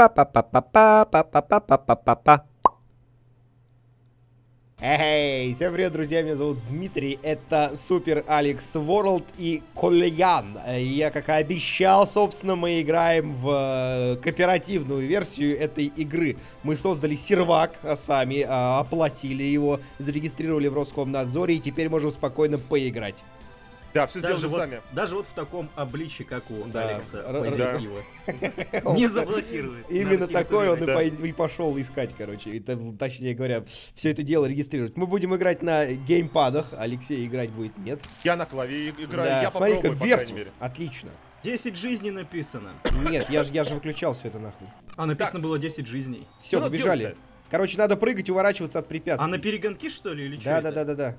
Па-па-па-па-па-па-па-па-па-па. Эй, всем привет, друзья, меня зовут Дмитрий, это Супер Алекс Ворлд и Кольян. Я, как и обещал, собственно, мы играем в кооперативную версию этой игры. Мы создали сервак сами, оплатили его, зарегистрировали в Роскомнадзоре и теперь можем спокойно поиграть. Да, все Даже сделали вот, сами. даже вот в таком обличии, как у Да. Алекса позитива. Не заблокирует. Именно такой он и, пошел искать, короче. Точнее говоря, все это дело регистрировать. Мы будем играть на геймпадах. Алексей играть будет нет. Я на клаве и- играю, Да, я по крайней Versus. Отлично. 10 жизней написано. Нет, я же я же выключал все это нахуй. А написано было 10 жизней. Все, побежали. делать-то? Короче, надо прыгать, уворачиваться от А препятствий. на перегонки что ли или что? Да, да, да, да, да.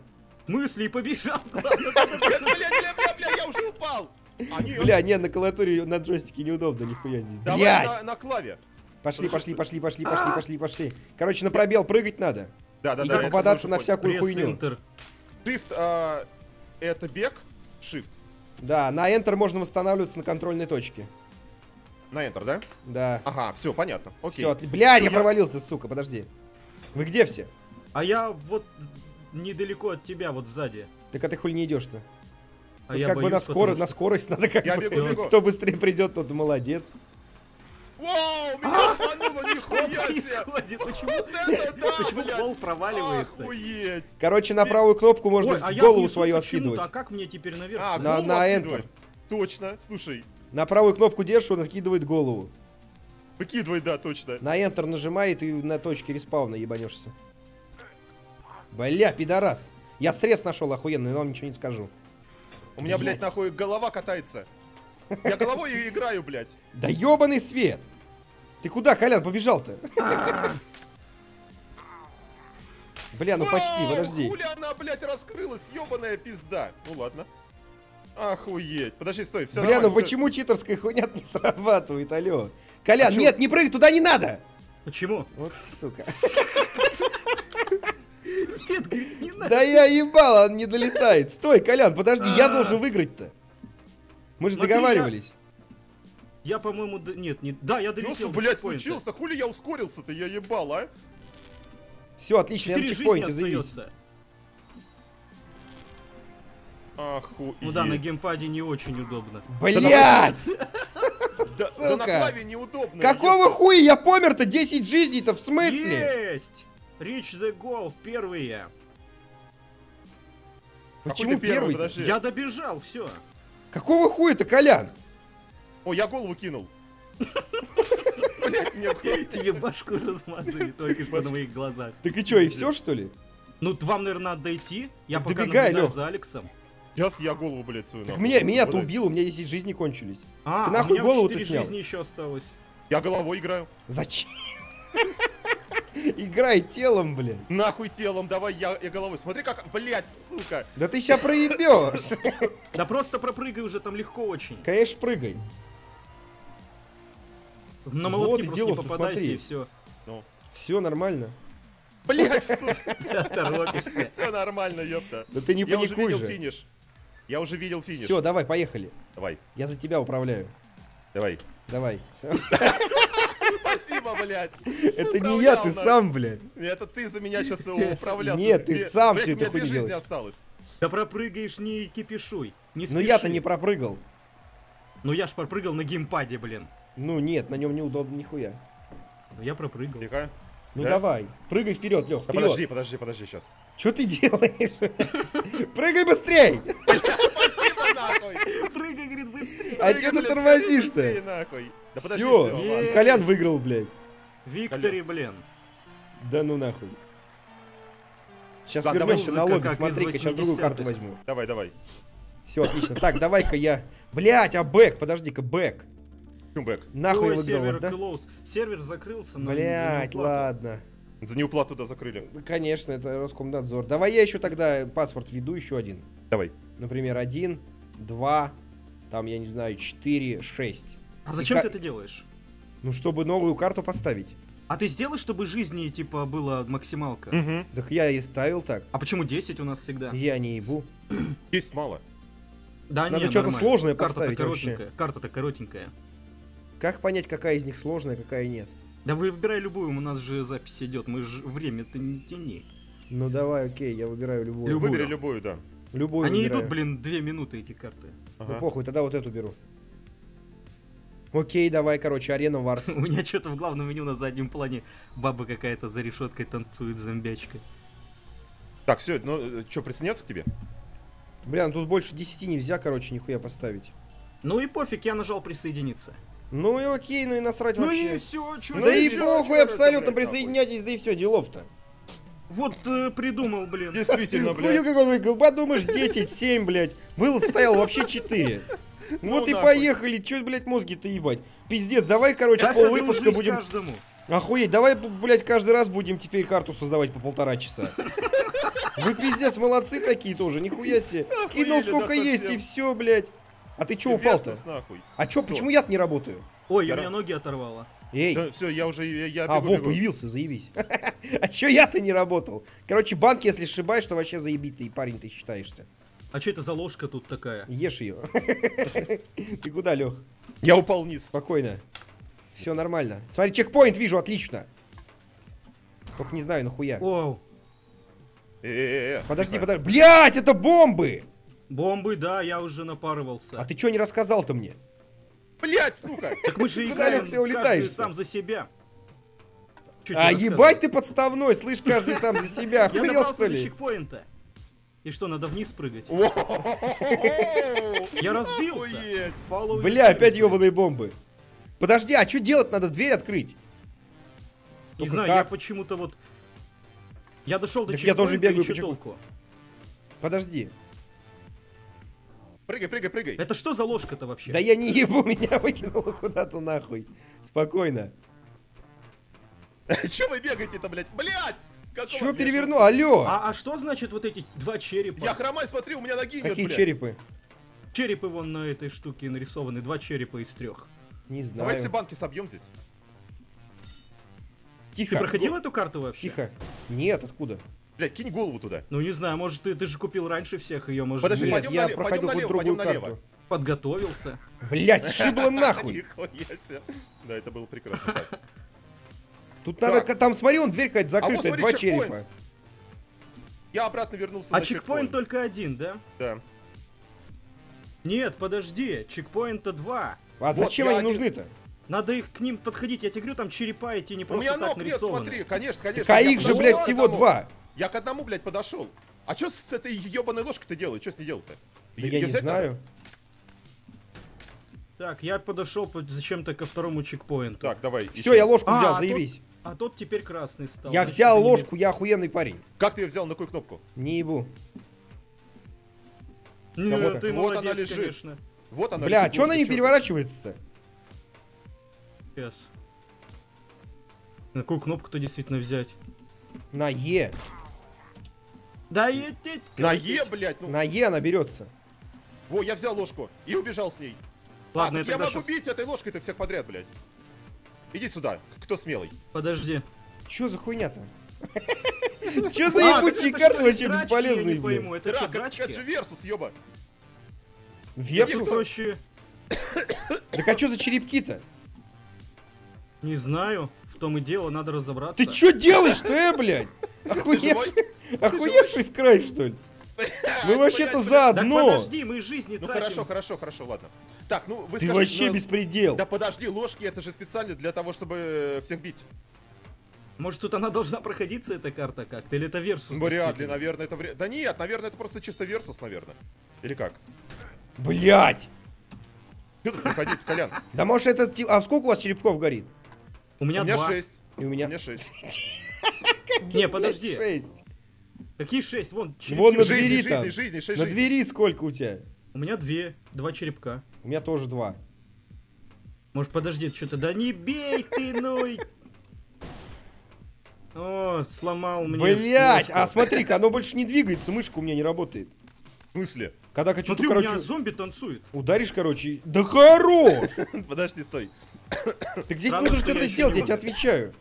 Мысли и побежал. Бля, бля, бля, бля, бля, я уже упал! А, Бля, не, на клавиатуре на джойстике неудобно, нихуя здесь. Давай на, клаве. Пошли, пошли, пошли, пошли, пошли, пошли, пошли. Короче, на пробел прыгать надо. Да, да, И да. я попадаться на всякую хуйню. Shift, а, это бег, Shift. Да, на Enter можно восстанавливаться на контрольной точке. На Enter, да? Да. Ага, все, понятно. Окей. Все, Блядь, Всё, я я- провалился, сука, подожди. Вы где все? А я вот недалеко от тебя, вот сзади. Так а ты хуй не идешь-то? А Тут я как бы на, боюсь, скоро, потому на что- скорость надо как Я бы... бегу, бегу. Кто быстрее придет, тот молодец. Вау, меня обмануло, Что нихуя себе! Почему? Вот это да, Почему блядь! пол проваливается? Охуеть! Короче, на правую кнопку можно Ой, а голову свою откидывать. А как мне теперь наверх? А, На- на. Enter. Точно, слушай. На правую кнопку держишь, он откидывает голову. Выкидывай, да, точно. На Enter нажимай, и ты на точке респауна ебанешься. Бля, пидорас. Я срез нашел охуенный, но вам ничего не скажу. У меня, блядь, Блядь. нахуй голова катается. Я головой играю, блядь. Да ебаный свет! Ты куда, Колян, побежал-то? Бля, ну почти, подожди. Хули она, блядь, раскрылась, ебаная пизда. Ну ладно. Охуеть. Подожди, стой, все Бля, ну почему читерская хуйня не срабатывает, алло? Колян, А нет, не прыгай, туда не надо! Почему? Вот сука. Нет, говорит, не надо. Да я ебал, он не долетает. Стой, Колян, подожди, я А. должен выиграть-то. Мы же договаривались. Я, по-моему, д- нет, не... Да, я Что, долетел до блядь, случилось-то? Хули я ускорился-то, я ебал, а? Все, отлично, я на чекпоинте остается. Охуеть. Ну да, на геймпаде не очень удобно. Блять! Да, да на сука. клаве неудобно. Какого хуя я помер-то? 10 жизней-то в смысле? Есть! Reach the goal, впервые. Какой Почему ты первый, первый? Я добежал, все. Какого хуя-то, Колян? О, я голову кинул. Голову- Тебе башку размазали только что на моих глазах. Так и чё, и все что ли? Ну, вам, наверное, надо дойти. Я пока наблюдаю за Алексом. Сейчас я голову, блядь, свою Так нахуй. меня, меня-то Блядь. убил, у меня 10 жизней кончились. А, Ты у нахуй меня голову-то 4 снял? жизни еще осталось. Я головой играю. Зачем? Играй телом, блядь. Нахуй телом, давай я, я головой. Смотри, как, блядь, сука. Да ты сейчас проебешь. Да просто пропрыгай уже, там легко очень. Конечно, прыгай. На Вот молотки и просто не попадайся смотри. и все. Все нормально. Блядь, сука. Торопишься. Все нормально, ёпта. Да ты не Я уже видел финиш. Я уже видел финиш. Все, давай, поехали. Давай, Я за тебя управляю. давай. Давай. Спасибо, блядь. Это не я, ты сам, блядь. Это ты за меня сейчас управлял. Нет, ты сам эту две хуйню жизни делаешь. осталось. Да пропрыгаешь, не кипишуй. Не Ну я-то не пропрыгал. Ну я ж пропрыгал на геймпаде, блин. Ну нет, на нем неудобно нихуя. Ну я пропрыгал. Тихо. Ну Да? давай, прыгай вперед, Лех, Да подожди, подожди, подожди сейчас. Что ты делаешь? Прыгай быстрей! Нахуй. Прыгай, говорит, быстрее. А чё ты блядь, тормозишь-то? Да подожди, Все. Колян выиграл, блядь. Виктори, блин. Да ну нахуй. Сейчас Да, вернемся на лобби, смотри-ка, сейчас другую 80-х. карту возьму. Давай, давай. Все, отлично. Так, давай-ка я... Блять, а бэк, подожди-ка, бэк. Чумбэк. Нахуй сервер да? close. Сервер закрылся. но Блять, ладно. За неуплату туда закрыли. Конечно, это Роскомнадзор. Давай я еще тогда паспорт введу, еще один. Давай. Например, один, два, там, я не знаю, четыре, шесть. А зачем И ты ка- это делаешь? Ну, чтобы новую карту поставить. А ты сделай, чтобы жизни, типа, была максималка. Угу. Так я и ставил так. А почему 10 у нас всегда? Я не ебу. Есть мало. Да Надо не, что-то сложное Карта-то поставить вообще. коротенькая. Карта-то коротенькая. Как понять, какая из них сложная, какая нет? Да вы выбирай любую, у нас же запись идет, мы же время-то не тяни. Ну давай, окей, я выбираю любую. Любую. Выбери любую, да. Любую Они выбираю. идут, блин, две минуты эти карты. Ну Ага. похуй, тогда вот эту беру. Окей, давай, короче, арена Варс. У меня что-то в главном меню на заднем плане баба какая-то за решеткой танцует с зомбячкой. Так, все, ну что, присоединяться к тебе? Бля, ну тут больше 10 нельзя, короче, нихуя поставить. Ну и пофиг, я нажал присоединиться. Ну и окей, ну и насрать Ну вообще. и все, что да и чё, похуй, чё абсолютно это, блядь, присоединяйтесь, да и все, делов-то. Вот э, придумал, блин. Действительно, Хуйню блядь. какой-то, подумаешь, 10, 7, блядь. Был, стоял вообще 4. Вот и нахуй. поехали, чё, блядь, мозги-то ебать. Пиздец, давай, короче, Да, пол выпуска будем... каждому. Охуеть, давай, блядь, каждый раз будем теперь карту создавать по полтора часа. Вы пиздец молодцы такие тоже, нихуя себе. Кинул сколько да, есть и все, блядь. А ты чё Ты упал-то? А чё, почему я не работаю? Ой, я меня ноги оторвало. Эй, все, я уже, я, я а, бегу, во, бегу. появился, заебись. А чё я-то не работал? Короче, банк, если сшибаешь, то вообще заебитый парень ты считаешься. А что это за ложка тут такая? Ешь ее. Ты куда, Лех? Я упал вниз. Спокойно. Все нормально. Смотри, чекпоинт вижу, отлично. Только не знаю, нахуя. Оу. Подожди, тихо. подожди. Блять, это бомбы! Бомбы, да, я уже напарывался. А ты чё не рассказал-то мне? Блять, сука! Так мы же играем каждый улетаешь-то? сам за себя. Тебе А ебать ты подставной, слышь, каждый сам за себя. Охуел, что ли? чекпоинта. И что, надо вниз прыгать? Я разбился. Бля, опять ебаные бомбы. Подожди, а что делать? Надо дверь открыть. Не знаю, я почему-то вот... Я дошел до Так я тоже чекпоинта, бегаю по? Подожди. Прыгай, прыгай, прыгай. Это что за ложка-то вообще? Да я не ебу, меня выкинуло куда-то нахуй. Спокойно. Че вы бегаете-то, блядь? Блять! Чё перевернул? Алло! А, а что значит вот эти два черепа? Я хромай, смотри, у меня ноги нет, Какие блядь. черепы? Черепы вон на этой штуке нарисованы, два черепа из трех. Не Давай все знаю. банки собьем здесь. Ты Тихо. проходил эту карту вообще? Тихо. Нет, откуда? Блядь, кинь голову туда. Ну не знаю, может ты, ты же купил раньше всех ее, может Подожди, Нет, пойдем я налево, проходил пойдем налево, другую пойдем карту. подготовился. Блять, сшибло нахуй. Да, это было прекрасно. Тут Так. надо, там смотри, он дверь какая-то А вот закрытая, смотри, два черепа. Я обратно вернулся А на чекпоинт только один, да? Да. Нет, подожди, чекпоинта два. А Вот, зачем они один- нужны-то? Надо их к ним подходить. Я тебе говорю, там черепа эти не У просто меня так ног нет, нарисованы. смотри, конечно, конечно. Так а их же, блядь, всего два. Я к одному, блядь, подошел. А что с этой ебаной ложкой-то делаю? Что с ней делать-то? Да я не взять надо? знаю. Так, я подошел по- зачем-то ко второму чекпоинту. Так, давай. Все, я ложку А, взял, а заебись. А тот теперь красный стал. Я Значит, взял ложку, я охуенный парень. Как ты ее взял, на какую кнопку? Не ебу. Не, Да вот- ты вот молодец, она лежит. конечно. Вот она. Бля, лежит, что она не переворачивается-то? Сейчас. На какую кнопку-то действительно взять? На Е. Да те- На Е, блядь, ну. На Е она берется. Во, я взял ложку и убежал с ней. Ладно, а, я могу щас- бить этой ложкой-то всех подряд, блядь. Иди сюда, кто смелый. Подожди. Чё за хуйня-то? Чё за А, ебучие карты вообще бесполезные, Я не блин? пойму, это это же Versus, ёба. Versus? Проще, Так а чё за черепки-то? не знаю. В том и дело, надо разобраться. Ты чё делаешь-то, э, блядь? Охуевший, охуевший в край, что ли? Мы вообще-то блядь, за Так одно. подожди, мы жизни Ну тратим. хорошо, хорошо, хорошо, ладно. Так, ну вы Ты скажите, вообще ну, беспредел. Да подожди, ложки это же специально для того, чтобы всех бить. Может, тут она должна проходиться, эта карта как-то? Или это Versus? Вряд ли, наверное, это вряд Да нет, наверное, это просто чисто Versus, наверное. Или как? Блять. Что тут приходить, Колян? Да может это... А сколько у вас черепков горит? У У меня, меня два. 6. И у У меня... меня 6. Не, подожди. Шесть. Какие шесть? Вон, Вон на Жизни, двери там. жизни, жизни, 6 На двери сколько у тебя? У меня две, два черепка. У меня тоже два. Может, подожди, что-то... Да не бей ты, ну и... О, сломал мне Блять, а смотри-ка, оно больше не двигается, мышка у меня не работает. В смысле? Когда хочу, Смотри, то, у меня короче, зомби танцует. ударишь, короче, и- да хорош! Подожди, стой. Так здесь нужно что-то сделать, я тебе отвечаю.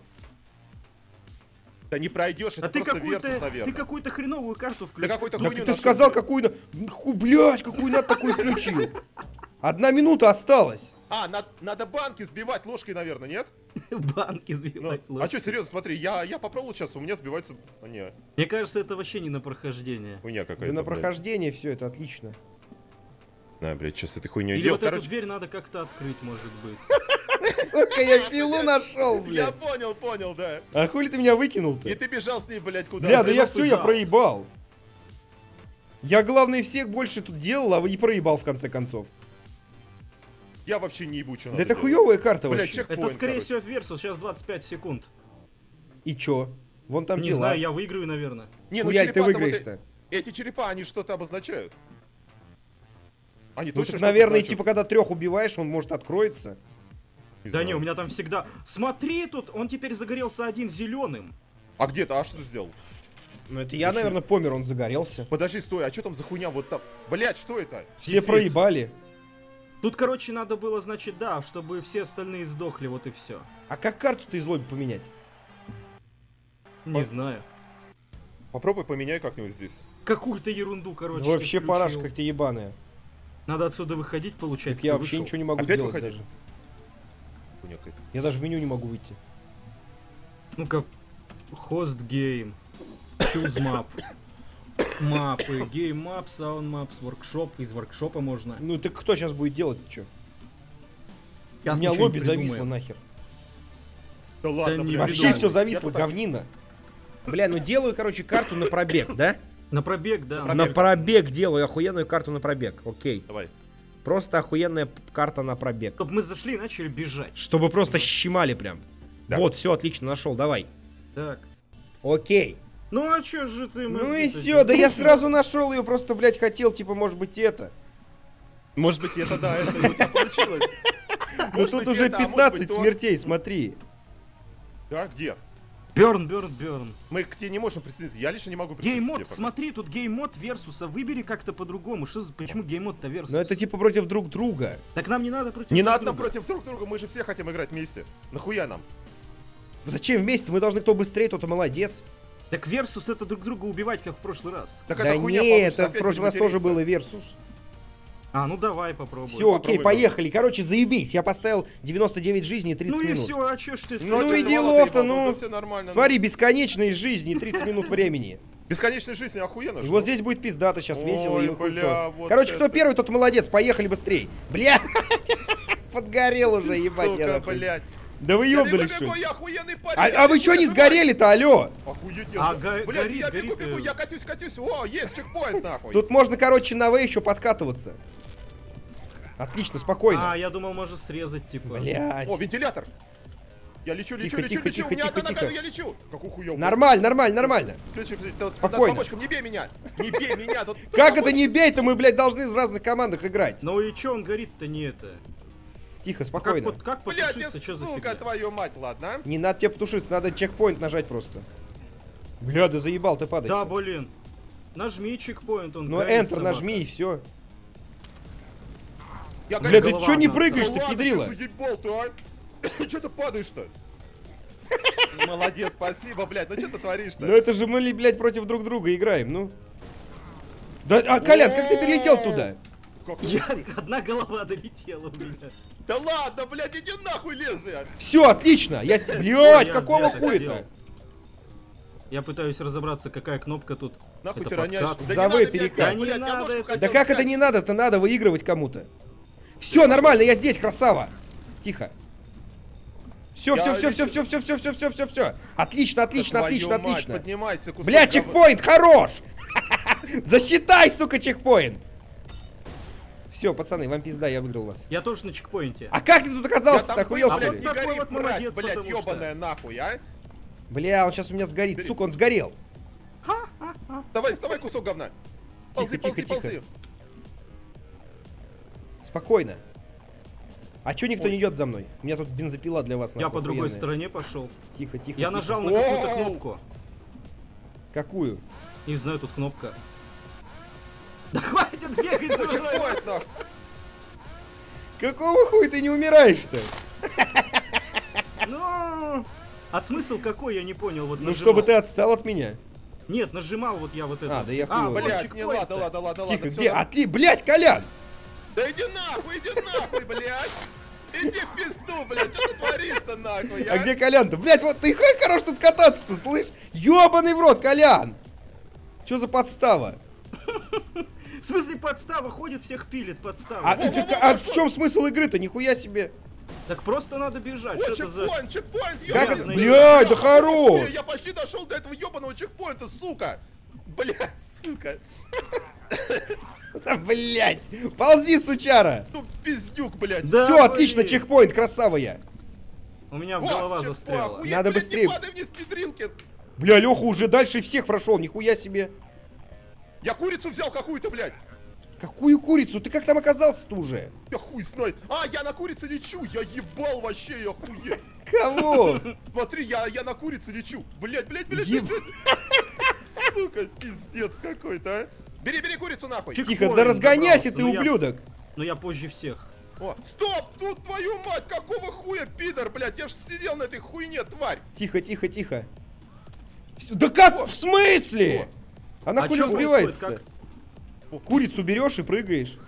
Да не пройдешь, это А ты просто какую-то, ты какую-то хреновую карту включил. Да какой-то Так ты сказал, какую. Ху, блядь, какую надо такую включил. Одна минута осталась. А, на- надо банки сбивать ложкой, наверное, нет? Банки Ну, сбивать а ложкой. что, серьезно, смотри, я, я попробовал сейчас, у меня сбивается... А, не, Мне кажется, это вообще не на прохождение. хуйня какая-то, Да на блядь. прохождение все это отлично. На, блядь, что с этой хуйней Или делать? вот эту дверь надо как-то открыть, может быть. Сука, я пилу нашел, я блядь. понял, понял, да. А хули ты меня выкинул-то? И ты бежал с ней, блядь, куда? Бля, да я все, и я проебал. Я, главное, всех больше тут делал, а вы не проебал в конце концов. Я вообще не ебу, что Да это хуевая карта Бля, вообще. Это, скорее всего, Версус. Сейчас 25 секунд. И чё? Вон там Не дела. знаю, я выиграю, наверное. Не, ну Хуяль ты вот выиграешь-то. э- Эти черепа, они что-то обозначают. Они Ну точно так, наверное, типа, когда трех убиваешь, он может откроется. Не Да знаю. не, у меня там всегда... Смотри тут, он теперь загорелся один зеленым. А где ты? А что ты сделал? Ну это я, чё? наверное, помер, он загорелся. Подожди, стой, а что там за хуйня вот там? Блять, что это? Все Дефект. проебали. Тут, короче, надо было, значит, да, чтобы все остальные сдохли, вот и все. А как карту-то из лобби поменять? Не Вот. знаю. Попробуй поменяй как-нибудь здесь. Какую-то ерунду, короче. Да вообще ты параша включил. как ты ебаная. Надо отсюда выходить, Так получается. я ты вообще вышел. ничего не могу Опять сделать выходить? даже. Хуйня какая-то. Я даже в меню не могу выйти. Ну-ка, host game. Choose map. Мапы, game map, sound maps, workshop. Из воркшопа можно. Ну так кто сейчас будет делать, чё? У меня лобби зависло нахер. Да ладно, не блядь. Вообще придумал. все зависло, говнина. Бля, ну делаю, короче, карту на пробег, да? На пробег, да. На На Пробег. пробег делаю охуенную карту на пробег. Окей. Давай. Просто охуенная карта на пробег. Чтобы мы зашли и начали бежать. Чтобы просто щемали прям. Да. Вот, все, отлично, нашел, давай. Так. Окей. Ну а чё же ты Ну и все, да я сразу нашел ее, просто, блядь, хотел, типа, может быть, это. Может быть, это да, это получилось. Ну тут уже это, а может 15 быть, то. смертей, смотри. Да, где? Бёрн, бёрн, бёрн. Мы к тебе не можем присоединиться. Я лично не могу присоединиться. Гейммод, смотри, тут гейммод версуса. Выбери как-то по-другому. Что за, почему гейммод-то версус? Но это типа против друг друга. Так нам не надо против Не друг надо нам друга. против друг друга, мы же все хотим играть вместе. Нахуя нам? Зачем вместе? Мы должны кто быстрее, тот и молодец. Так версус это друг друга убивать, как в прошлый раз. Так да это хуйня не, получится, это в прошлый раз тоже было. Версус. А, ну давай попробуем. Все, окей, попробуй, поехали. Короче, заебись. Я поставил 99 жизней и 30 Ну и минут. все, а чё ж ты... Ну чё и ты делов-то, молодой, ну. да все нормально. Смотри, бесконечные жизни и 30 минут времени. ну. Бесконечная жизнь охуенно И же. вот здесь будет пиздато сейчас весело. Ой, и бля, вот Короче, кто первый, тот молодец. Поехали быстрей. Бля, подгорел уже, ебать. Сука, блядь. Да вы ёбнули, что ли? А, а вы что не сгорели-то, алло? Охуеть, А, го- Блядь, горит, я бегу, горит, бегу, э. я катюсь, катюсь. О, есть чекпоинт, нахуй. Тут можно, короче, на В еще подкатываться. Отлично, спокойно. А, я думал, может срезать, типа. Блядь. О, вентилятор. Я лечу, лечу, Тихо, лечу, тихо, лечу. тихо, У меня тихо, одна нога, тихо. я лечу. Как ухуёв. Нормально, нормально, нормально. Ключи, ключи, тут Спокойно. под помочком, не бей меня. Не бей меня. тут- Как это не бей-то? Мы, блядь, должны в разных командах играть. Ну и чё он горит-то не это? Тихо, Как, спокойно. под- как Блядь, потушиться, что сука, твою мать, ладно. а? Не надо тебе потушиться, надо чекпоинт нажать просто. Бля, да заебал ты падать. Да, блин. Нажми чекпоинт, он Ну, Enter собака. нажми и все. Я Бля, ты чё не одна прыгаешь, ну ты ладно, педрила? ты заебал ты, а? Чё ты падаешь-то? Молодец, спасибо, блядь. Ну что ты творишь-то? Ну это же мы, блядь, против друг друга играем, ну. Да, а, Колян, как ты перелетел туда? Как- Я, одна голова долетела у меня. Да ладно, блядь, иди нахуй лезвие. Все, отлично. Я... Блядь, какого хуя-то? Я пытаюсь разобраться, какая кнопка тут. Нахуй Это ты роняешь. подкат. Да За не В надо перекат. меня, Да надо это. как это не надо-то? Надо выигрывать кому-то. Все, нормально, я здесь, красава. Тихо. Все, все, все, все, все, все, все, все, все, все, все. Отлично, отлично, Да отлично, мать, отлично. Поднимайся, Бля, чекпоинт, хорош! Засчитай, сука, чекпоинт! Все, пацаны, вам пизда, я выиграл вас. Я тоже на чекпоинте. А как ты тут оказался? был, охуел, что блядь, ли? не Такой гори, вот мразь, молодец, блядь, ёбаная нахуй, а? Бля, он сейчас у меня сгорит. Сука, он сгорел. Давай, вставай, кусок говна. Ползи, Тихо, ползи, тихо, ползи. тихо. Спокойно. А чё никто не идет за мной? У меня тут бензопила для вас. Я нахуй, по другой охуенная. стороне пошел. Тихо, тихо, Я тихо. нажал на какую-то кнопку. Какую? Не знаю, тут кнопка. Да хватит бегать за! Чекпоинт, нахуй. Какого хуя ты не умираешь-то? Ну, а смысл какой, я не понял. Вот Ну, чтобы ты отстал от меня. Нет, нажимал вот я вот это. А, да я а, хуй вот Блядь, не ладно, ладно, ладно, Тихо, где? Отли... Блять, Колян! Да иди нахуй, иди нахуй, блядь. Иди в пизду, блядь, что ты творишь-то нахуй, А где Колян-то? Блять, вот ты хай хорош тут кататься-то, слышь? Ёбаный в рот, Колян! Чё за подстава? В смысле подстава ходит, всех пилит подстава. А, ты- а в чем смысл игры-то? Нихуя себе. Так просто надо бежать. О, это за... чекпоинт, чекпоинт, Как ёбаный. это? Блядь, да хорош! Я почти дошел до этого ебаного чекпоинта, сука! Блядь, сука! Блять, ползи, сучара! Ну, пиздюк, блядь! Да, Все, отлично, чекпоинт, красава я. У меня в голова чекпоинт, застряла. Надо быстрее. Бля, Леха уже дальше всех прошел, нихуя себе. Я курицу взял какую-то, блядь! Какую курицу? Ты как там оказался-то уже? Я хуй знает. А, я на курице лечу! Я ебал вообще, я хуе! Кого? Смотри, я, я на курице лечу! Блядь, блядь, блядь, Еб- блядь, блядь. Сука, пиздец какой-то, а! Бери, бери курицу нахуй! Чик- Тихо, да разгоняйся ты, ну я- ублюдок. Но я позже всех. О, стоп! Тут твою мать! Какого хуя, пидор, блядь? Я ж сидел на этой хуйне, тварь! Тихо, тихо, тихо. Да как? В смысле? Она А хуй чё разбивается. происходит? Курицу берешь и прыгаешь.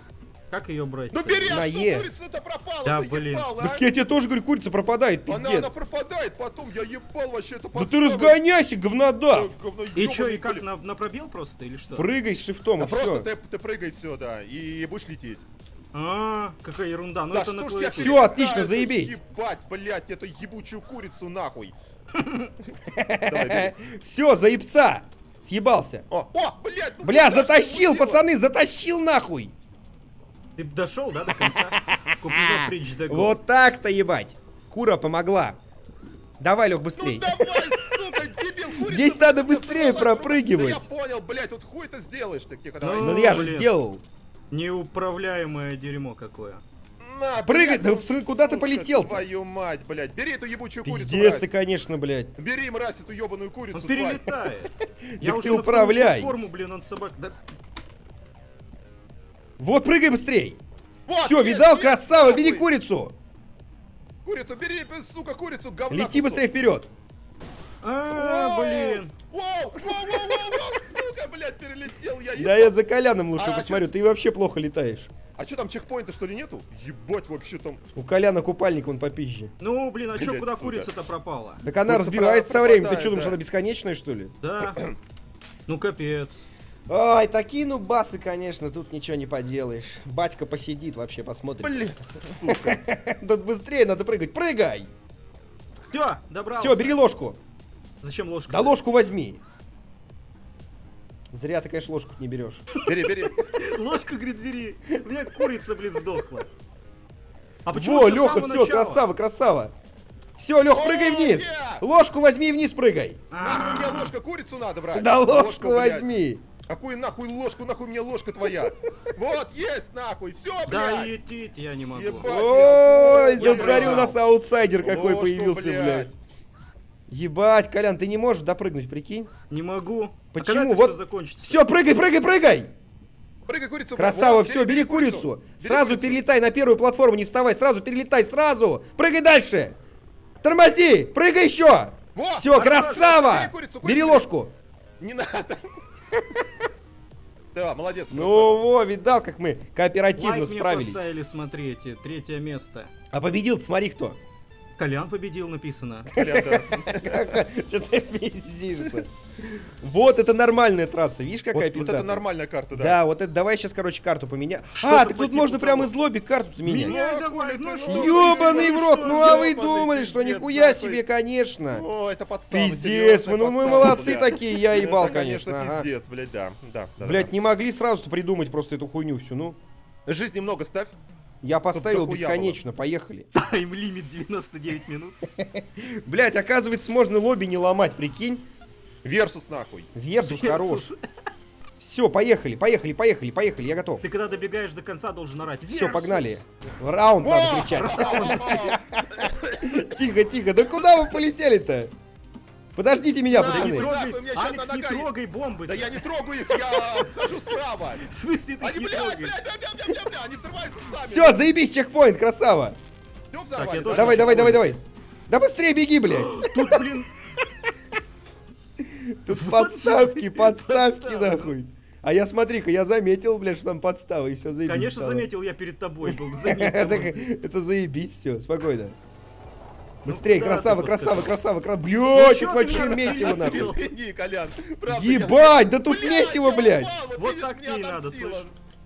Как ее брать? Ну бери, а На что Е. курица-то пропала? Да, блин. ебал, а? Так я тебе тоже говорю, курица пропадает, Она, она пиздец. пропадает потом, я ебал вообще это Да ты разгоняйся, говнодав. И чё, и как, на, на пробел просто или что? Прыгай с шифтом, и Да просто все. ты, ты прыгай все, да, и будешь лететь. А, какая ерунда. Ну да это что на ж я перелетаю, отлично, это заебись. Ебать, блядь, эту ебучую курицу нахуй. Все, заебца. Съебался. О, о, блядь, ну Бля, затащил, пацаны, затащил нахуй. Ты дошел, да, до конца? Вот так-то, ебать. Кура помогла. Давай, Лех, Ну быстрей. давай, сука, дебил, курица. Здесь надо быстрее пропрыгивать. Да я понял, блядь, тут хуй ты сделаешь, так тихо, давай. Ну я же блин. сделал. Неуправляемое дерьмо какое. На, Прыгай, да ну, куда ты сука, полетел-то? Твою мать, блядь, бери эту ебучую курицу, мразь. ты, конечно, блядь. Бери, мразь, эту ебаную курицу, Он перелетает. Так ты управляй. Форму, блин, он собак. Да, Вот, прыгай быстрей. Вот, Все, есть, видал, есть, красава, бери курицу. Курицу, бери, сука, курицу, говна Лети кусок. быстрее вперед. А, блин. Воу, воу, воу, воу, воу, сука, блядь, перелетел я. Да я за Коляном лучше А, посмотрю, ты вообще плохо летаешь. А что там, чекпоинта что ли нету? Ебать вообще там. У Коляна купальник он попизже. Ну, блин, а чё, Блядь, куда курица-то пропала? Так она Курица разбивается со временем. Ты что, думаешь, да. она бесконечная, что ли? Да. Ну, капец. Ай, такие ну басы, конечно, тут ничего не поделаешь. Батька посидит вообще, посмотрит. Блин, сука. Тут быстрее надо прыгать. Прыгай! Все, добрался. Все, бери ложку. Зачем ложка? Да ложку возьми. Зря ты, конечно, ложку не берешь. Бери, бери. Ложку, говорит, бери. Блин, курица, блин, сдохла. А почему Во, с Леха, все, начала? красава, красава. Все, Лех, О, прыгай вниз. Ложку возьми и вниз прыгай. А, Нахуй мне ложка, курицу надо брать. Да ложку возьми. Какую нахуй ложку, нахуй мне ложка твоя? Вот, есть нахуй, все, Да блядь. идти я не могу. Ебать. Ой, Я тут смотри, у нас аутсайдер какой Ложку, появился, блядь. Ебать, Колян, ты не можешь допрыгнуть, прикинь? Не могу. Почему? А когда это Вот? Все, прыгай, прыгай, прыгай! Прыгай курицу. Красава, Вот, все, бери курицу. Бери Сразу курицу. перелетай на первую платформу, не вставай, сразу перелетай, сразу. Прыгай дальше. Тормози, прыгай еще. Во, Все, хорошо, красава. бери курицу, курицу Бери бери. ложку. Не надо. Да, молодец. Ну, во, видал, как мы кооперативно Лайк мне справились. поставили, смотрите, третье место. А победил смотри кто. Колян победил, написано. ты пиздишь-то? Вот это нормальная трасса, видишь, какая Вот вот пизда. это нормальная карта, да. Да, вот это давай сейчас, короче, карту поменяем. Что А, ты так тут можно прямо из лобби карту менять. Меняй Ну, давай, ну что? ну, Ёбаный в рот, ну а вы думали, что нихуя себе, конечно. О, это подстава. Пиздец, мы, ну мы молодцы блядь. такие, я ебал, Это, конечно. ага. пиздец, блядь, да. Да, да. не могли сразу-то придумать просто эту хуйню всю, ну. Жизни много ставь. Я поставил бесконечно, поехали. Time limit 99 минут. Блять, оказывается, можно лобби не ломать, прикинь. Версус нахуй. Версус хорош. Все, поехали, поехали, поехали, поехали, я готов. Ты когда добегаешь до конца, должен орать. Все, погнали. Раунд надо кричать. Тихо, тихо. Да куда вы полетели-то? Подождите меня, Да, Да не пацаны. нахуй, трогай, меня Алекс, не трогай бомбы. Да я не трогаю их, я хожу справа. В смысле ты Они, не блядь, блядь, блядь, блядь, блядь, блядь, они взрываются сами. Все, заебись, чекпоинт, красава. Так, взорвали, Давай, давай, давай, давай. Да быстрее беги, блядь. Тут, блин, Тут подставки, подставки, нахуй. А я смотри-ка, я заметил, блядь, что там подстава, и все заебись Конечно, стало. заметил, я перед тобой был. Это заебись, все, спокойно. Быстрее, куда ты красава, красава, красава, красава. Ну Блядь, тут ты вообще месиво нахуй. Ебать, да тут Блядь, месиво, блядь. Вот так тебе и надо?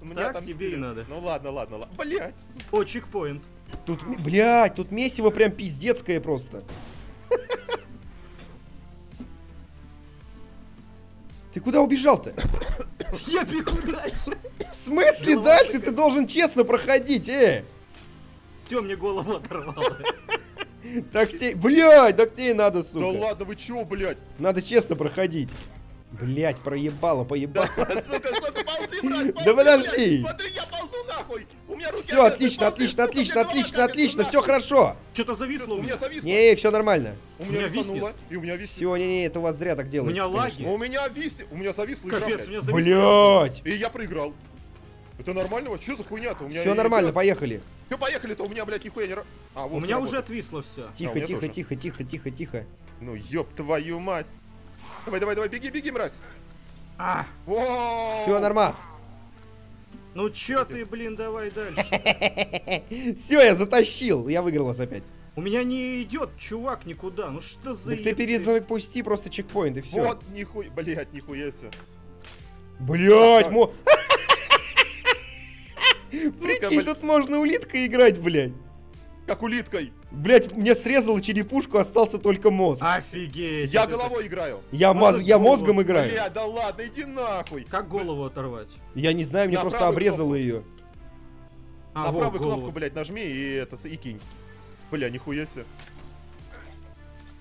Мне Так отомстили. тебе и надо. Ну ладно, ладно, ладно. Блять. О, чекпоинт. Тут, блядь, тут месиво прям пиздецкое просто. Ты куда убежал-то? Я бегу дальше. В смысле дальше? Ты должен честно проходить, э! Все, мне голову оторвало. Так тебе, блядь, так тебе и надо, Да сука. ладно, вы чё, блядь? Надо честно проходить. Блядь, проебало, поебало. Сука, сука, ползи, брат, ползи, Да подожди. блядь. Смотри, я ползу нахуй. У меня руки Все, отлично, отлично, сука, у отлично, отлично, отлично, все хорошо. Что-то зависло У меня зависло. Не, все нормально. У У меня виснет. И у меня виснет. Все, не, не, это у вас зря так делается. меня конечно. Ну, У меня виснет. У меня зависла игра, Капец, у меня зависло. Блядь. И я проиграл. Это нормально? Что за хуйня-то? У меня Все нормально, поехали. Все, поехали-то, у меня, блядь, нихуя не... А, вот У меня уже работает. отвисло все. Тихо, меня тихо, тоже. тихо, тихо, тихо, тихо. Ну, ёб твою мать. Давай, давай, давай, беги, беги, мразь. А. Все нормас. ну чё ты, блин, давай дальше. Все, я затащил. Я выиграл вас опять. У меня не идет, чувак, никуда. Ну что за... Так ты перезапусти просто чекпоинт и все. Вот, нихуя, блядь, нихуя себе. Блять, мо... Прикинь, тут можно улиткой играть, блядь. как улиткой. Блять, мне срезало черепушку, остался только мозг. Офигеть. Я вот это- головой играю. Я, моз- я мозгом играю. Бля, да ладно, иди нахуй. Как голову оторвать? Я не знаю, мне На просто обрезало ее. А, На во, правую голову. кнопку, блядь, нажми и это, и кинь. Бля, нихуя себе.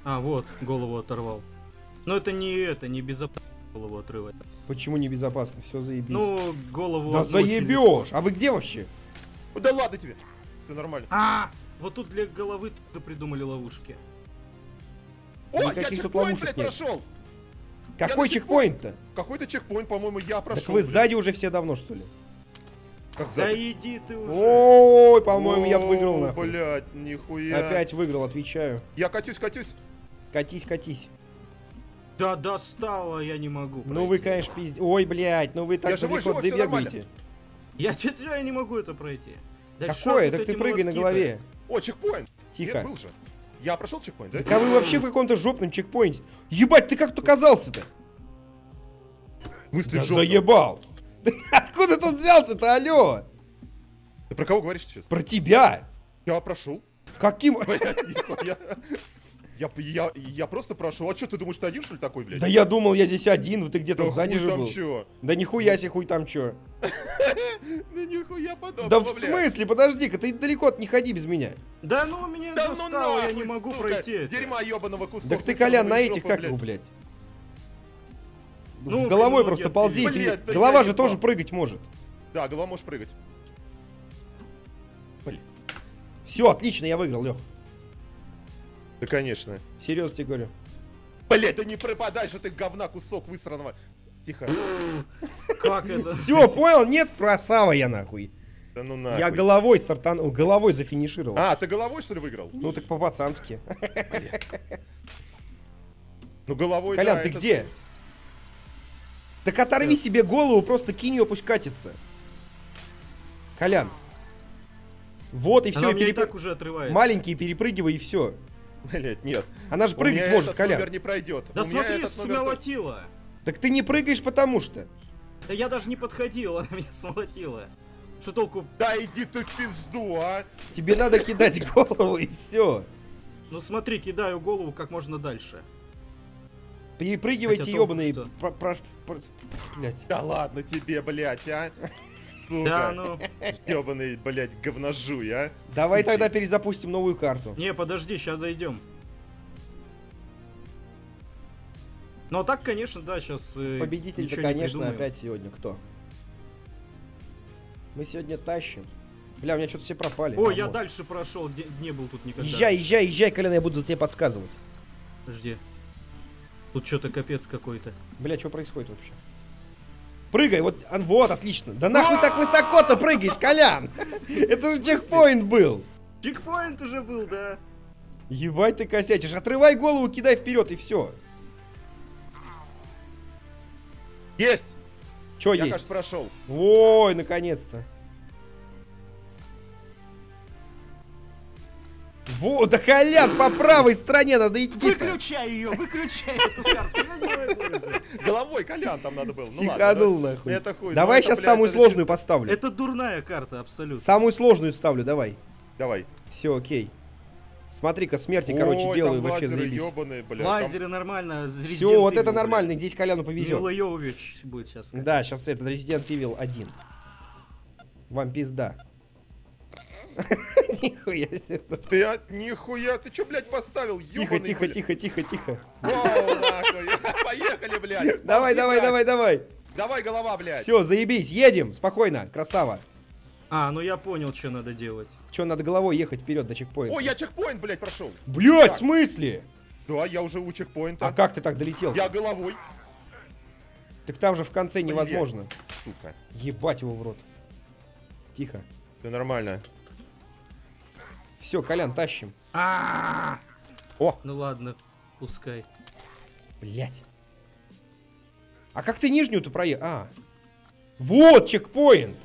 А, вот, голову оторвал. Но это не это, не безопасно голову отрывать. Почему небезопасно? Все заебись. Ну, голову... да заебешь! А вы где вообще? Да ладно тебе. Все нормально. А, вот тут для головы придумали ловушки. О, я Никаких тут чекпоинт, блядь, прошел. Какой чекпоинт-то? Какой-то чекпоинт, по-моему, я прошел. Так вы блядь. сзади уже все давно, что ли? Как Да сзади? иди ты уже. Ой, по-моему, я выиграл нахуй. Блядь, нихуя. Опять выиграл, отвечаю. Я катюсь, катюсь. Катись, катись. Да достало, я не могу. Ну вы, пройти. конечно, пиздец. Ой, блядь, ну вы так Я далеко живой, всё бегаете. Я че я не могу это пройти. Да Какое? Так ты прыгай на голове. О, чекпоинт. Тихо. Нет, был же. Я прошел чекпоинт, да? Так а вы вообще в каком-то жопном чекпоинте. Ебать, ты как тут оказался-то? Мысли Да заебал. Откуда тут взялся-то, алло? Ты про кого говоришь сейчас? Про тебя. Я прошел. Каким? Я, я, я просто прошел. А что, ты думаешь, ты один, что ли, такой, блядь? Да я думал, я здесь один, вот ты где-то Да сзади же там был. чё? Да нихуя себе хуй там чё. Да нихуя подобного, Да в смысле, подожди-ка, ты далеко не ходи без меня. Да ну меня Да ну достало, я не могу пройти. Дерьма ебаного кусок. Так ты, Колян, на этих как его, блядь? Ну, головой просто ползи. Голова же тоже прыгать может. Да, голова можешь прыгать. Все, отлично, я выиграл, Лех. Да, конечно. Серьезно тебе говорю. Блять, да не пропадай же ты говна кусок высранного. Тихо. Как это? Все, понял? Нет, красава я нахуй. Да ну нахуй. Я головой стартанул, головой зафинишировал. А, ты головой, что ли, выиграл? Ну так по-пацански. Ну, головой, Колян, да, ты это- где? Так оторви себе голову, просто кинь ее, пусть катится. Колян. Вот и Она все, и так уже отрывает. маленький перепрыгивай и все. Блять, нет. Она же прыгать может, номер не пройдет. Да У смотри, смолотила. Так ты не прыгаешь потому что. Да я даже не подходил, она меня смолотила. Что толку? Да иди ты в пизду, а! Тебе надо кидать голову и все. Ну смотри, кидаю голову как можно дальше. Перепрыгивайте, ебаные. про- про- про- Блядь. Да ладно тебе, блять, а! Да Сука, ну. ебаный, блять, говножуй, а! Давай Сучий. тогда перезапустим новую карту. Не, подожди, сейчас дойдем. Ну а так, конечно, да, сейчас. Победитель-то, конечно, опять сегодня кто? Мы сегодня тащим. Бля, у меня что-то все пропали. О, А, я дальше прошел, где не был тут никогда. Езжай, езжай, езжай, Колян, я буду тебе подсказывать. Подожди. Тут что-то капец какой-то. Бля, что происходит вообще? Прыгай, вот, вот, отлично. Да нахуй так высоко-то прыгаешь, Колян? Это же чекпоинт был. Чекпоинт уже был, да. Ебать ты косячишь. Отрывай голову, кидай вперед и все. Есть! Я, есть? кажется, прошел. Ой, наконец-то. Вот, да Колян, по правой стороне надо идти. Выключай ее, выключай эту карту. Головой Колян там надо было. Ну да. нахуй. Это хуй. Давай ну сейчас блядь, самую сложную поставлю. Это дурная карта, абсолютно. Самую сложную ставлю, давай. Давай. Все, окей. Смотри-ка, смерти, Ой, короче, там делаю, вообще заебись. ёбаные, блядь. Лазеры нормально. Все, вот это нормально, здесь Коляну повезет. Мила Йовович будет сейчас. Да, сейчас этот Resident Evil 1. Вам пизда. Нихуя себе. Ты, а, нихуя, ты чё, блядь, поставил? Тихо, тихо, блядь. тихо, тихо, тихо. Поехали, блядь. Давай, давай, блядь. давай, давай. Давай, голова, блядь. Все, заебись, едем, спокойно, красава. А, ну я понял, что надо делать. Че, надо головой ехать вперед до чекпоинта? Ой, я чекпоинт, блядь, прошел. Блять, Так. в смысле? Да, я уже у чекпоинта. А как ты так долетел? Я головой. Так там же в конце невозможно. Блядь, Сука. Ебать его в рот. Тихо. Все нормально. Все, Колян, тащим. А, О, Ну ладно, пускай. блять. А как ты нижнюю-то проехал? А. Вот чекпоинт.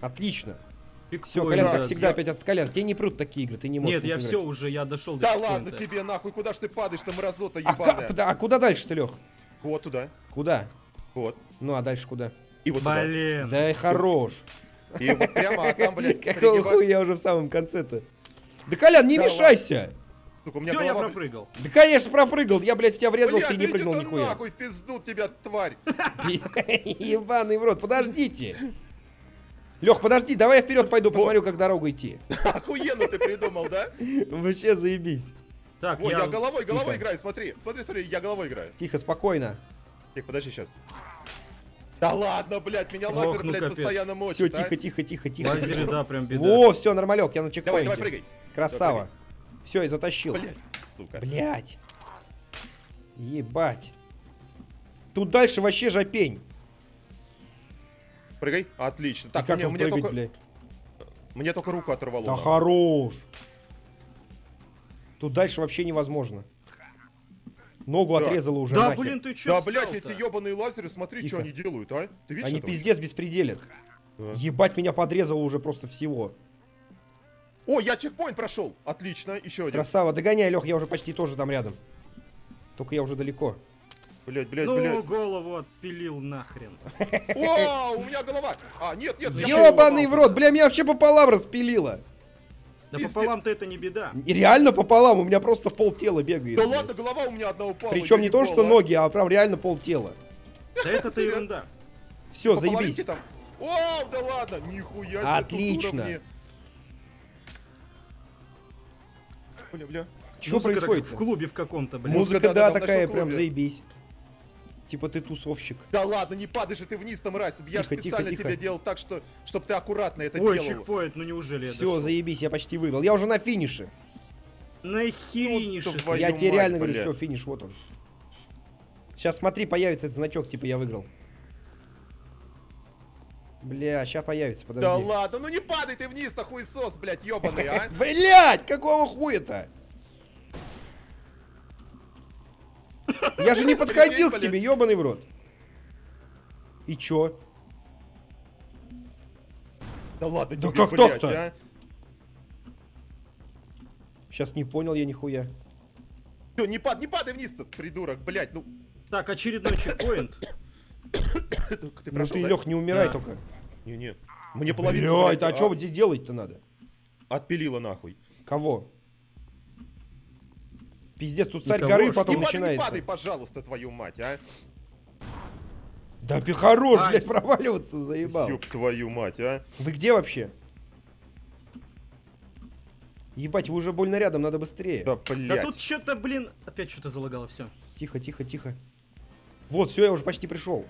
Отлично. Все, Колян, да, как всегда, я- опять от Колян. Тебе не прут такие игры, ты не можешь Нет, я играть. все уже, я дошел до Да ладно тебе нахуй, куда ж ты падаешь-то, мразота А, ебаная? да, а куда дальше-то, Лех? Вот туда. Куда? Вот. Ну, а дальше куда? И вот туда. Блин. Да и хорош. И вот прямо, а там, блядь, Какого хуя уже в самом конце-то? Да, Колян, не Да мешайся! Сука, у меня Все, я голова, блядь, пропрыгал. Да, конечно, пропрыгал. Я, блядь, в тебя врезался Блядь, и не прыгнул ты нихуя. нахуй, в пизду тебя, тварь. Ебаный в рот, подождите. Лех, подожди, давай я вперед пойду, посмотрю, как дорогу идти. Охуенно ты придумал, да? Вообще заебись. Так, Ой, я головой, Тихо. головой играю, смотри. Смотри, смотри, я головой играю. Тихо, спокойно. Тихо, подожди сейчас. Да ладно, блядь, меня Ох, лазер, ну блядь, капец. постоянно мочит, Все, а? тихо, тихо, тихо, тихо. Лазеры, да, прям беда. Во, все, нормалек, я на Давай, чекпоинте. давай, прыгай. Красава. Все, и затащил. Блядь, сука. Блять. Ебать. Тут дальше вообще жопень. Прыгай. Отлично. Так, как мне, мне, прыгать, только, блядь? мне только руку оторвало. Да нахуй. хорош. Тут дальше вообще невозможно. Ногу Так. отрезало уже Да, нахер. блин, ты че Да, блядь, эти ебаные лазеры, смотри, Тихо. что они делают, а? Ты видишь Они пиздец беспределят. Да. Ебать, меня подрезало уже просто всего. О, я чекпоинт прошел. Отлично, еще один. Красава, догоняй, Лех, я уже почти тоже там рядом. Только я уже далеко. Блядь, блядь, Ну, блядь. голову отпилил нахрен. О, у меня голова. А, нет, нет, я Ебаный в рот, бля, меня вообще пополам распилило. Да пополам-то это не беда. И реально пополам, у меня просто пол тела бегает. Да ладно, голова у меня одна упала. Причем не то, что ноги, а прям реально пол тела. Да это-то ерунда. Все, заебись. О, да ладно, нихуя Отлично. Бля, бля. Что Музыка как происходит? В клубе в каком-то, блин. Музыка, да, да, да, в такая прям заебись. Типа ты тусовщик. Да ладно, не падай же ты вниз там, мразь. Я же Тихо, тихо, специально тихо. тебе делал так, что, чтобы ты аккуратно это Ой, делал. чекпоинт, ну неужели Все, дошел? заебись, я почти выиграл. Я уже на финише. Ну, твою я тебе мать, реально говорю, бля. все, финиш, вот он. Сейчас смотри, появится этот значок, типа я выиграл. Бля, сейчас появится, подожди. Да ладно, ну не падай ты вниз-то, хуесос, блядь, ебаный, а. Блять, какого хуя-то? Я же не подходил к тебе, ебаный в рот. И чё? Да ладно, Да тебе, как блядь, так-то? а. Сейчас не понял я нихуя. Всё, не, пад, не падай вниз-то, придурок, блядь, ну. Так, очередной чекпоинт. Ты, ты Ну прошел, ты, да? Лех, не умирай Да. только. Не-не. Мне половину, Блядь, блядь, а что здесь делать-то надо? Отпилила нахуй. Кого? Пиздец, тут царь горы потом не падай, не начинается. падай, пожалуйста, твою мать, а. Да ты хорош, Ай. блядь, проваливаться заебал. Ёб твою мать, а. Вы где вообще? Ебать, вы уже больно рядом, надо быстрее. Да, Да блядь. тут что-то, блин, опять что-то залагало, все. Тихо, тихо, тихо. Вот, все, я уже почти пришел.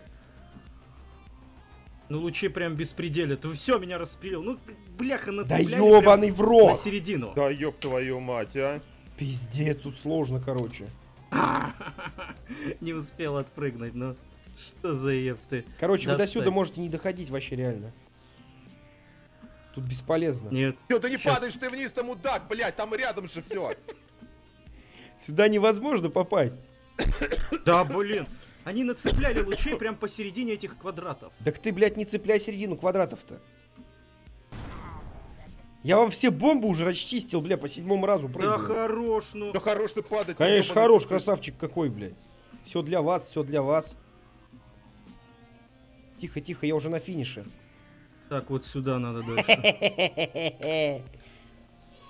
Ну лучи прям беспределят. Все, меня распилил. Ну, бляха, Да нацепляли ебаный в рот! на середину. Да ёб твою мать, а. Пиздец, тут сложно, короче. Не успел отпрыгнуть, ну. Что за епты? Короче, вы Да до сюда можете не доходить вообще реально. Тут бесполезно. Нет. Ё, да не Щас. падаешь ты вниз, там мудак, блядь, там рядом же все. Сюда невозможно попасть. Да, блин. Они нацепляли лучей прям посередине этих квадратов. Так ты, блядь, не цепляй середину квадратов-то. Я вам все бомбы уже расчистил, бля, по седьмому разу Да прыгаю. хорош, ну. Да хорош ты падать. Конечно, хорош, ты. красавчик какой, блядь. Все для вас, все для вас. Тихо, тихо, я уже на финише. Так, вот сюда надо дальше.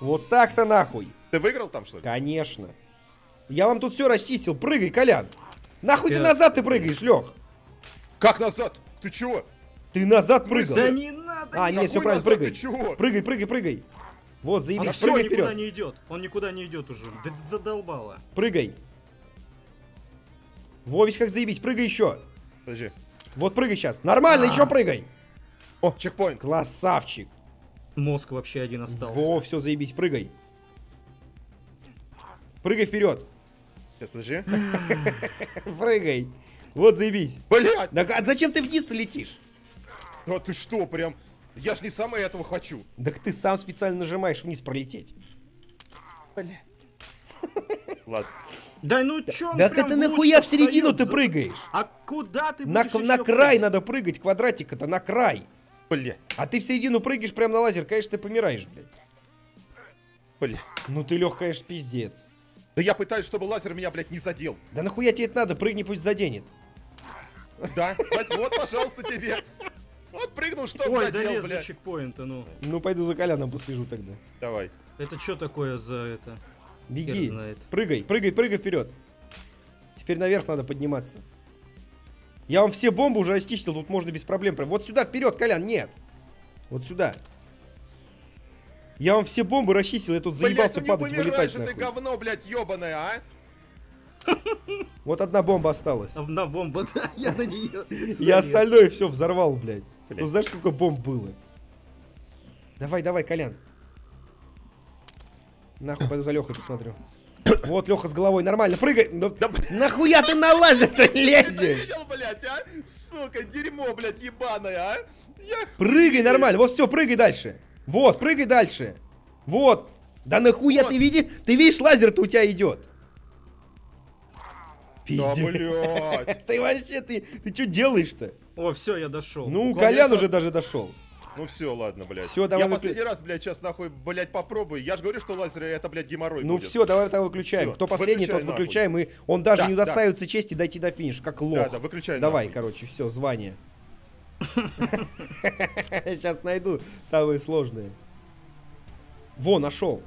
Вот так-то нахуй. Ты выиграл там, что ли? Конечно. Я вам тут все расчистил. Прыгай, Колян. Нахуй ты назад ты прыгаешь, Лех? Как назад? Ты чего? Ты назад прыгал. Да не надо. А, не- нет, все правильно, прыгай. Прыгай, прыгай, прыгай. Вот, Он заебись, прыгай никуда вперед. не идет. Он никуда не идет уже. Да задолбало. Прыгай. Вович, как заебись, прыгай еще. Подожди. Вот прыгай сейчас. Нормально, А. еще прыгай. О, чекпоинт. Красавчик. Мозг вообще один остался. Во, все, заебись, прыгай. Прыгай вперед. Сейчас, подожди. Прыгай. Вот, заебись. Блять! Так, а зачем ты вниз-то летишь? Да ты что, прям... Я ж не сам этого хочу. Так ты сам специально нажимаешь вниз пролететь. Бля. Ладно. Да ну чё прям это в нахуя в середину ты прыгаешь? А куда ты На, будешь на край прыгать? надо прыгать, квадратик-то, на край. Бля. А ты в середину прыгаешь прямо на лазер, конечно, ты помираешь, блядь. Бля. Ну ты, Лех, конечно, пиздец. Да я пытаюсь, чтобы лазер меня, блядь, не задел. Да нахуя тебе это надо? Прыгни, пусть заденет. Да? Вот, пожалуйста, тебе. Вот прыгнул, что Ой, задел, до блядь. чекпоинта, ну. Ну, пойду за Коляном послежу тогда. Давай. Это что такое за это? Беги. Знает. Прыгай, прыгай, прыгай вперед. Теперь наверх надо подниматься. Я вам все бомбы уже расчистил, тут можно без проблем. Вот сюда, вперед, Колян, нет. Вот сюда. Я вам все бомбы расчистил, я тут Блядь, заебался не падать, вылетать же ты, нахуй. говно, блядь, ебаное, а? Вот одна бомба осталась. Одна бомба, да, я на нее. Я остальное все взорвал, блядь. Блядь. Ну знаешь, сколько бомб было? Давай, давай, Колян. Нахуй пойду за Лехой посмотрю. Вот, Леха с головой, нормально, прыгай. Ну, Да, блядь, Нахуя ты на лазер-то ты лезешь? видел, блядь, а? Сука, дерьмо, блядь, ебаное, а? Я... Прыгай нормально, вот все, прыгай дальше. Вот, прыгай дальше. Вот. Да нахуя Вот. ты видишь? Ты видишь, лазер-то у тебя идет. Да, Пиздец. блядь. Ты вообще, ты, ты что делаешь-то? О, все, я дошел. Ну, Уклоняйся. Колян уже даже дошел. Ну все, ладно, блядь. Всё, давай Я выклю- последний раз, блядь, сейчас нахуй, блядь, попробую. Я же говорю, что лазеры это, блядь, геморрой Ну будет. все, давай тогда выключаем. Всё, Кто последний, выключай тот нахуй. выключаем. И он даже Да, не да. удостаивается чести дойти до финиша, как лох. Да, да, выключай Давай, нахуй. короче, все, звание. Сейчас найду самое сложное. Во, нашел.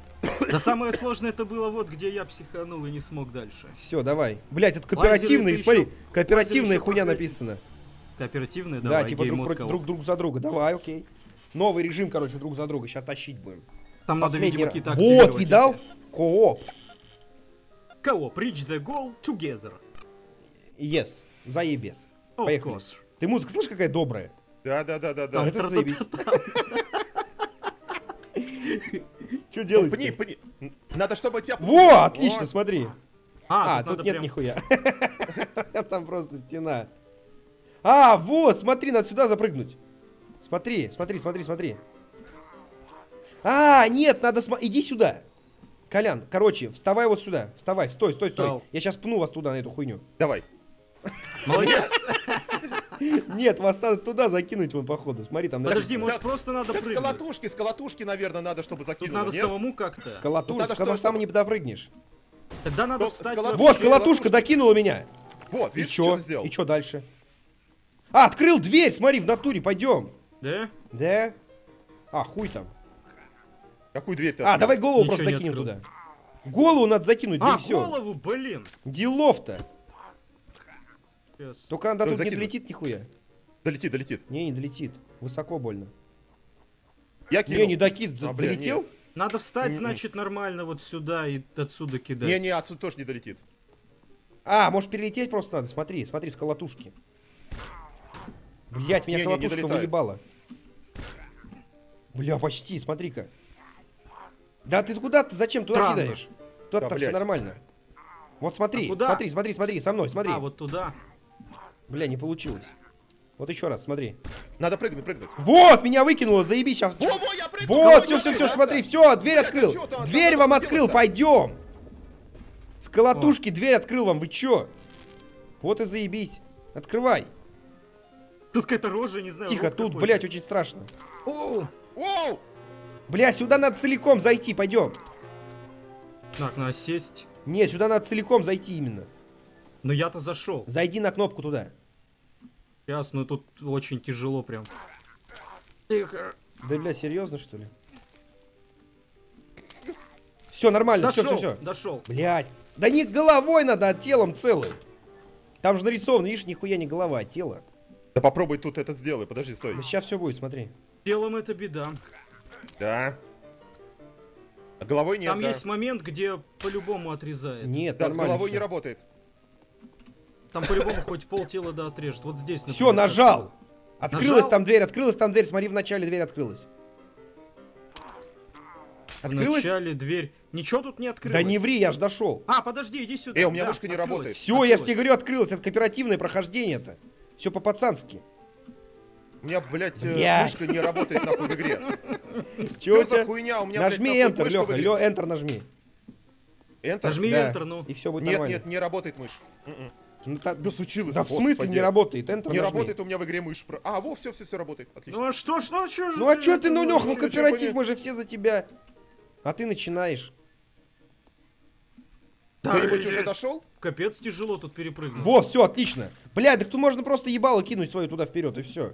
Да самое сложное это было вот, где я психанул и не смог дальше. Все, давай. Блять, это кооперативный, смотри, ещё- кооперативная хуйня проходят. написано. Кооперативное, Да, давай, типа друг, друг, друг за друга. Давай, окей. Новый режим, короче, друг за друга. Сейчас тащить будем. Там надо, Последний видимо, раз. какие-то Вот, видал? Кооп. Кого? Reach the goal together. Yes. Заебес. Of Поехали. course. Ты музыка слышишь, какая добрая? Да, да, да, да, да. это заебись. Что делать? пни, пни. Надо, чтобы тебя... Во, отлично, смотри. А, А, тут нет нихуя. Там просто стена. А, вот, смотри, надо сюда запрыгнуть. Смотри, смотри, смотри, смотри. А, нет, надо смо... Иди сюда. Колян, короче, вставай вот сюда. Вставай, стой, стой, стой. Я сейчас пну вас туда, на эту хуйню. Давай. Молодец. Нет, вас надо туда закинуть, вон, походу. Смотри, там Подожди, может просто надо прыгнуть? колотушки, с колотушки, наверное, надо, чтобы Тут закинуло, надо самому как-то. С колотушки, Тут надо, с коло- чтобы- сам не допрыгнешь. Тогда надо встать... Вот, колотушка докинула меня. Вот, И видишь, что ты сделал? И чё дальше? А, открыл дверь, смотри, в натуре, пойдем. Да? Да? А, хуй там. Какую дверь ты А, открыл? давай голову Ничего просто не закинем туда. Голову надо закинуть, да А, и все. голову, блин. Делов-то. Сейчас. Только она Всё, тут не закинуть. долетит нихуя. Долетит, долетит. Не, не долетит. Высоко больно. Я кинул. Не, не докид. А, Залетел? нет. Надо встать, М-м. значит, нормально вот сюда и отсюда кидать. Не-не, отсюда тоже не долетит. А, может перелететь просто надо. Смотри, смотри, с колотушки. Блять, меня не колотушка долетает. выебала. Бля, почти, смотри-ка. Да ты куда ты зачем туда Странно. кидаешь? Тут Да, там все блядь. нормально. Вот смотри, А куда? смотри, смотри, смотри, со мной, смотри. А, вот туда. Бля, не получилось. Вот еще раз, смотри. Надо прыгнуть, прыгнуть. Вот, меня выкинуло, заебись. Сейчас... Во, во, я! Вот, все, все, все, смотри, все, дверь открыл. Дверь вам открыл, пойдем. С колотушки дверь открыл вам, вы чё? Вот и заебись. Открывай. Тут какая-то рожа, не знаю. Тихо, тут, блядь, очень страшно. Бля, сюда надо целиком зайти, пойдем. Так, надо сесть. Нет, сюда надо целиком зайти именно. Но я-то зашел. Зайди на кнопку туда. Сейчас, ну тут очень тяжело прям. Тихо. Да, бля, серьезно, что ли? Все, нормально, все, Дошел, все, все. дошел. Блять. Да не головой надо, а телом целым. Там же нарисовано, видишь, нихуя не голова, а тело. Да попробуй тут это сделай, подожди, стой. Да сейчас все будет, смотри. Телом это беда. Да. А головой нет, Там да. есть момент, где по-любому отрезает. Нет, Да, с головой не всё. работает. Там по-любому хоть пол тела да отрежет. Вот здесь, Все, нажал. Открылась Нажал? там дверь, открылась там дверь. Смотри, в начале дверь открылась. В Открылась? начале дверь. Ничего тут не открылось. Да не ври, я ж дошел. А, подожди, иди сюда. Э, у меня Да, мышка не работает. Все, я ж тебе говорю, открылась. Это кооперативное прохождение-то. Все по-пацански. У меня, блядь, э, Блядь. мышка не работает нахуй в игре. Че у тебя? хуйня? У меня, Нажми блядь, Enter, Леха. Лё, Enter нажми. Enter? Нажми Да. Enter, ну. И все будет Нет, нормально. нет, не работает мышь. Ну, та- Да случилось, Да в смысле не работает? Enter Не нажми. работает у меня в игре мышь. Про- А, во, все, все, все работает. Отлично. Ну а что ж, ну а что же Ну а что ты, ну, Лех, ну кооператив, мы же все за тебя. А ты начинаешь. Кто-нибудь уже дошел? Капец тяжело тут перепрыгнуть. Во, все, отлично. Блядь, так тут можно просто ебало кинуть свою туда вперед, и все.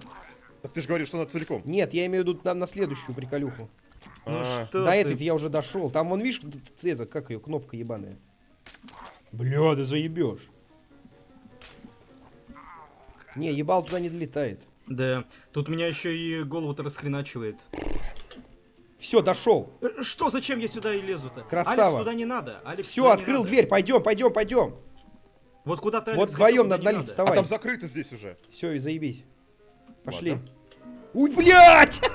Так ты же говоришь, что надо целиком. Нет, я имею в виду нам на следующую приколюху. Ну А. что До ты? этой я уже дошел. Там вон, видишь, это, как ее, кнопка ебаная. Бля, да заебешь. Не, ебал туда не долетает. Да, тут меня еще и голову-то расхреначивает. Все, дошел. Э, Что, зачем я сюда и лезу-то? Красава. Алекс, туда не надо. Алекс, Все, открыл надо. дверь, пойдем, пойдем, пойдем. Вот куда ты, Вот вдвоем надо не на лифт надо. А вставай. там закрыто здесь уже. Все, и заебись. Пошли. Ладно. Уй, блядь!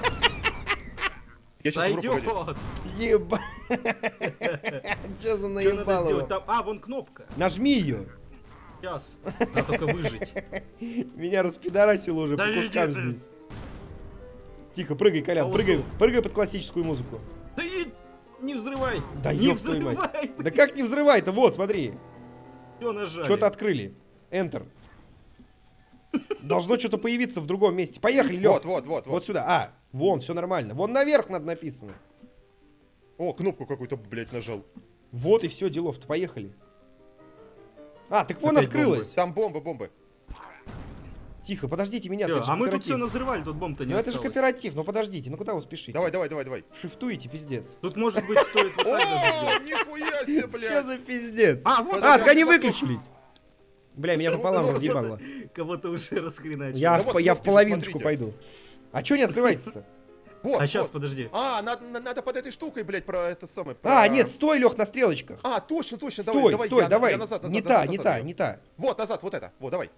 Я сейчас. Еба. Че за Что надо наебало? сделать? Там... А, вон кнопка. Нажми ее. Сейчас. Надо только выжить. Меня распидорасило уже Да по кускам ты. здесь. Тихо, прыгай, Колян, прыгай, прыгай под классическую музыку. Да и не взрывай. Да не мать. взрывай. Да как не взрывай-то? Вот, смотри. Все нажали. Что-то открыли. Enter. Должно что-то появиться в другом месте. Поехали, Лёх. Вот, вот, вот, Вот вот. сюда. А, вон, все нормально. Вон наверх надо написано. О, кнопку какую-то, блядь, нажал. Вот и все, делов-то. Поехали. А, так вон Опять открылось. Там бомба, бомбы. Тихо, подождите меня. Всё, а мы тут все кооператив. назрывали, тут бомб-то не Ну это же осталось. кооператив, ну подождите, ну куда вы спешите? Давай, давай, давай, давай. Шифтуете, пиздец. Тут, может быть, стоит О, нихуя себе, Что блядь. за пиздец? А, вот А, так они выключились. Бля, меня пополам разъебало. Кого-то уже расхреначили. Я, в, половиночку пойду. А чё не открывается-то? Вот, А сейчас, вот. подожди. А, надо, на- надо под этой штукой, блядь, про это самое. А, про- нет, стой, Лех, на стрелочках. А, точно, точно, Стой, давай, давай, стой, я- давай. я назад, назад, не назад, та, назад не та, идём. не та. Вот, назад, вот это. Вот, давай.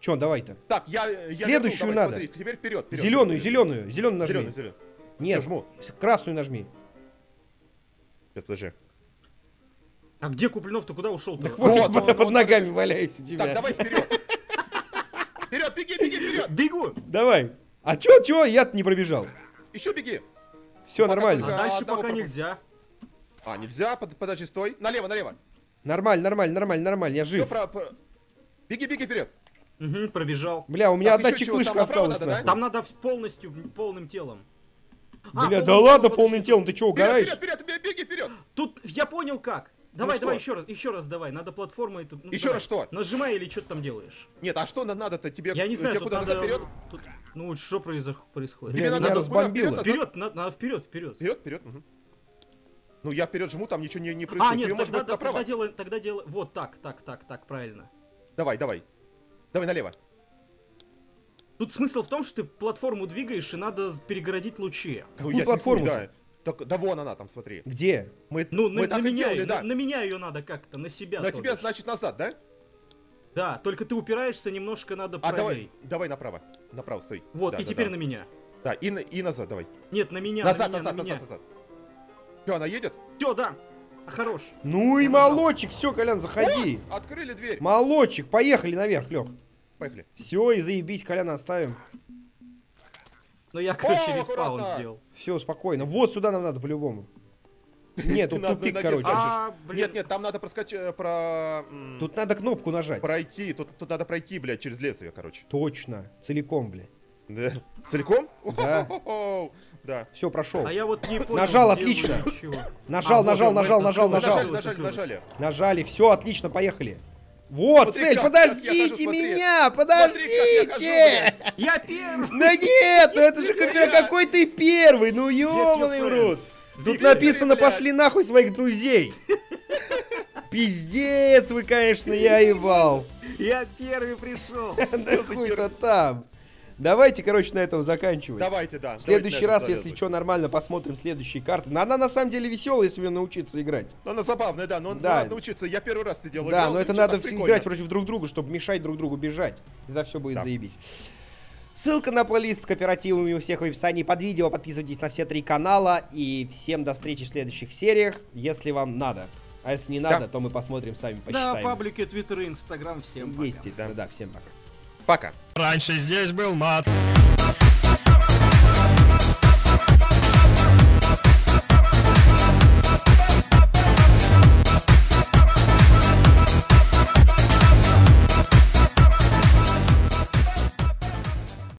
Чё, давай-то? Так, я, я Следующую вернул, давай, надо. Смотри, теперь вперед, вперед. Зеленую, зеленую, зеленую нажми. Зеленый, зеленый. Нет, жму. красную нажми. Сейчас, подожди. А где Куплинов-то куда ушел-то? Так вот, Вот, я вот, под, вот, под вот. ногами валяюсь у тебя. Так, давай вперед. Вперед, беги, беги, вперед. Бегу! Давай. А чё, чё, я не пробежал. Еще беги. Все Пока А нормально. только- дальше одного пока пропу- нельзя. А, нельзя, под- подожди, стой. Налево, налево. Нормально, нормально, нормально, нормально, я жив. про- про- Беги, беги вперед. Угу, пробежал. Бля, у меня Так, одна чего, чеклышка осталась. надо, да? Там надо полностью, полным телом. А, Бля, полным да ладно полным телом, ты чё, Вперед, угораешь? вперед, вперед, беги вперед. Тут я понял как. Давай, что? давай еще раз, еще раз давай. Надо платформой тут. ну, Еще давай. раз что? Нажимай или что ты там делаешь? Нет, а что на- надо-то тебе? Я не знаю, тебе тут куда надо. назад вперед? тут- Ну что произох- происходит? Тебе надо куда? разбомбило. Вперед, Вперед, надо, надо вперед, вперед. Вперед, вперед. мгм. Ну я вперед жму, там ничего не, не А, происходит. нет, Тебе, может тогда, быть, да, направо? тогда делай, тогда делай. Вот так, так, так, так, правильно. Давай, давай. Давай налево. Тут смысл в том, что ты платформу двигаешь, и надо перегородить лучи. Какую Ну, платформу? Да. Так, да вон она там, смотри. Где? Мы, Ну, мы на, так на меня, делали, её- да. на, на меня ее надо как-то, на себя. На тебя, значит, назад, да? Да, только ты упираешься немножко надо А давай, давай направо. Направо, стой. Вот, Да, и да, теперь да. на меня. Да, и, на- и назад давай. Нет, на меня, назад, на меня, назад, на назад, меня. назад. Что, она едет? Все, да. Хорош. Ну и Я молочек, все, Колян, заходи. Открыли дверь. Молочек, поехали наверх, Лех. Поехали. Все, и заебись, Коляна оставим. Ну я, короче, респаун сделал. Все, спокойно. Вот сюда нам надо по-любому. Нет, тут тупик, короче. А. Нет, нет, там надо проскочить, про... м, Тут надо кнопку нажать. Пройти, тут, тут надо пройти, блядь, через лезвие, короче. Точно. Целиком, бля. Да. Целиком? Да. Да. Все, прошел. А я вот не понял. Нажал, отлично. Нажал, А, нажал, нажал, нажал, нажал. Нажали, нажали, нажали. Нажали, все, отлично, поехали. Вот, Смотри, цель, как- как подождите смотри. меня, Смотри, как я хожу, подождите! Я первый! Да нет, ну это же какой ты первый, ну ёбаный в рот. Тут написано, пошли нахуй своих друзей. Пиздец вы, конечно, я ебал. Я первый пришел! Да хуй-то там. Давайте, короче, на этом заканчивать. Давайте, да. В следующий раз, если что, нормально посмотрим следующие карты. Но она на самом деле веселая, если ее научиться играть. Ну, она забавная, да, но Да. надо научиться. Я первый раз это делал. Да, играл, но это надо играть против друг друга, чтобы мешать друг другу бежать. Тогда все будет Да. заебись. Ссылка на плейлист с кооперативами у всех в описании под видео. Подписывайтесь на все три канала. И всем до встречи в следующих сериях, если вам надо. А если не надо, Да. то мы посмотрим сами, Да, посчитаем. паблики, твиттер и инстаграм всем пока. Естественно, да, всем пока. Пока. Раньше здесь был мат.